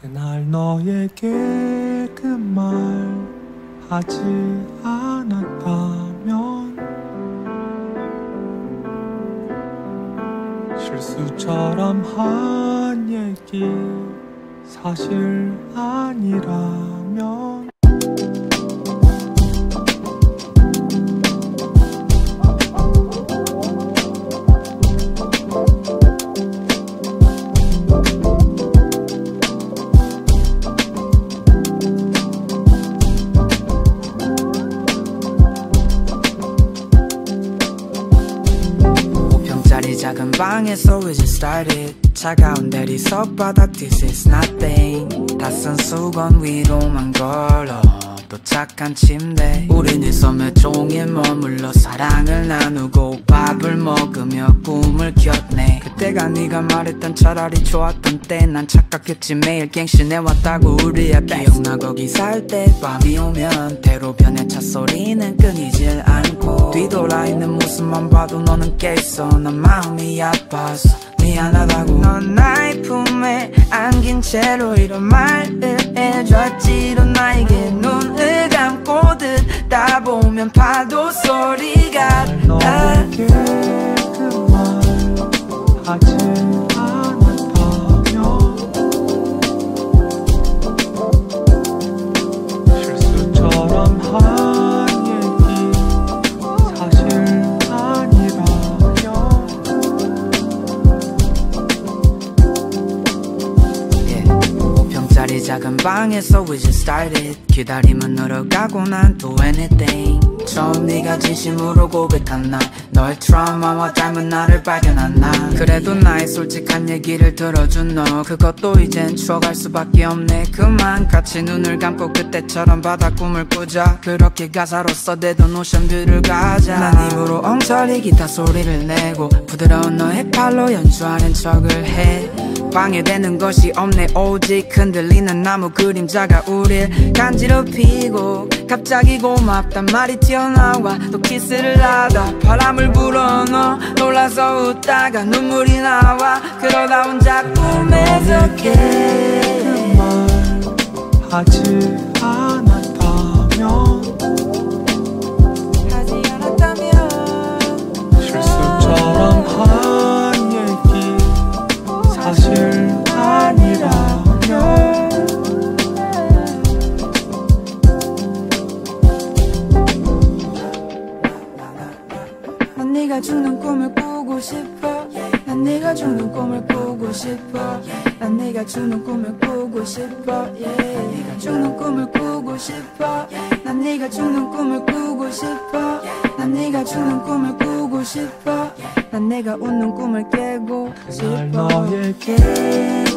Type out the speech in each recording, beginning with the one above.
그날 너에게 그 말 하지 않았다면 실수처럼 한 얘기 사실 아니라 작은 방에서 we just started. 차가운 대리석 바닥 this is nothing. 다쓴 수건 위로만 걸어 도착한 침대. 이 섬에 종일 머물러 사랑을 나누고 밥을 먹으며 꿈을 켰네. 그때가 네가 말했던 차라리 좋았던 때. 난 착각했지. 매일 갱신해 왔다고 우리의 기억나 거기 살 때 밤이 오면 대로 변해 차 소리는 끊이질 않고 뒤돌아 있는 모습만 봐도 너는 깨있어. 난 마음이 아파서 미안하다고. 넌 나의 품에 안긴 채로 이런 말을 해줬지로 나에게 눈을 작은 방에서 we just started. 기다림은 늘어가고 난또 anything. 처음 네가 진심으로 고백한 날 너의 트라우마와 닮은 나를 발견한 날. 그래도 나의 솔직한 얘기를 들어준 너 그것도 이젠 추억할 수밖에 없네. 그만 같이 눈을 감고 그때처럼 바다 꿈을 꾸자. 그렇게 가사로 써대던 오션뷰를 가자. 난 입으로 엉터리 기타 소리를 내고 부드러운 너의 팔로 연주하는 척을 해 방해되는 것이 없네. 오직 흔들리는 나무 그림자가 우릴 간지럽히고 갑자기 고맙단 말이 튀어나와. 또 키스를 하다 바람을 불어넣어 놀라서 웃다가 눈물이 나와. 그러다 혼자 꿈에서 깨 네가 죽는 꿈을 꾸고 싶어. 난 네가 죽는 꿈을 꾸고 싶어. 난 네가 죽는 꿈을 꾸고 싶어. yeah. 네가 죽는 꿈을 꾸고 싶어. 난 네가 죽는 꿈을 꾸고 싶어. 난 네가 죽는 꿈을 꾸고 싶어. 난 내가 웃는 꿈을 깨고 날 싶어. 너에게. 그말 하지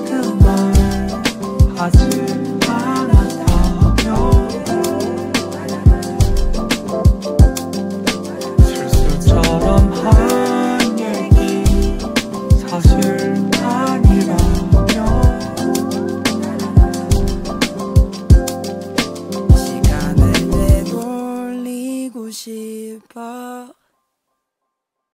sais pas.